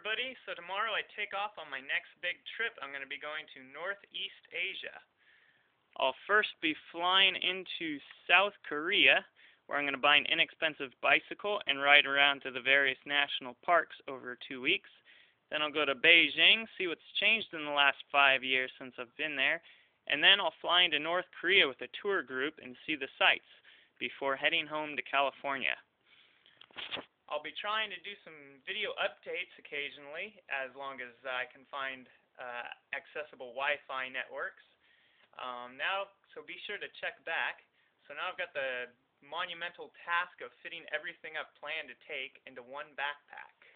everybody. So tomorrow I take off on my next big trip. I'm going to be going to Northeast Asia. I'll first be flying into South Korea, where I'm going to buy an inexpensive bicycle and ride around to the various national parks over two weeks. Then I'll go to Beijing, see what's changed in the last five years since I've been there, and then I'll fly into North Korea with a tour group and see the sights before heading home to California. I'll be trying to do some video updates occasionally, as long as I can find uh, accessible Wi-Fi networks. Um, now, so be sure to check back. So now I've got the monumental task of fitting everything I've planned to take into one backpack.